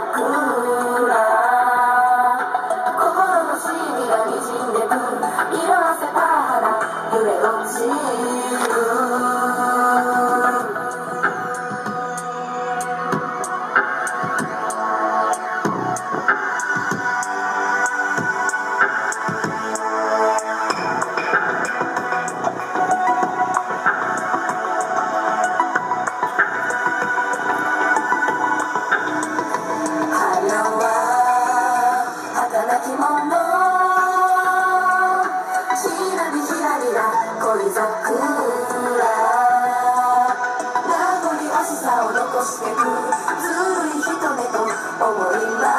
good. ひらりひらりが恋桜。名残りしさを残してく。ずるい人目と思います。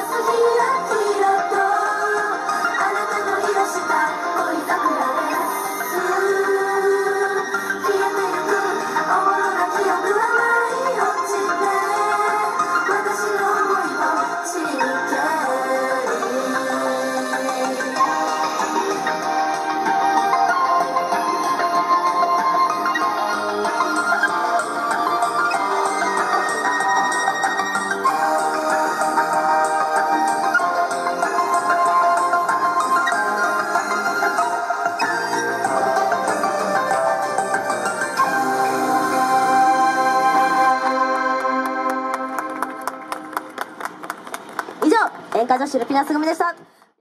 Yes, yes, yes, yes, 演歌女子ルピナス組でした。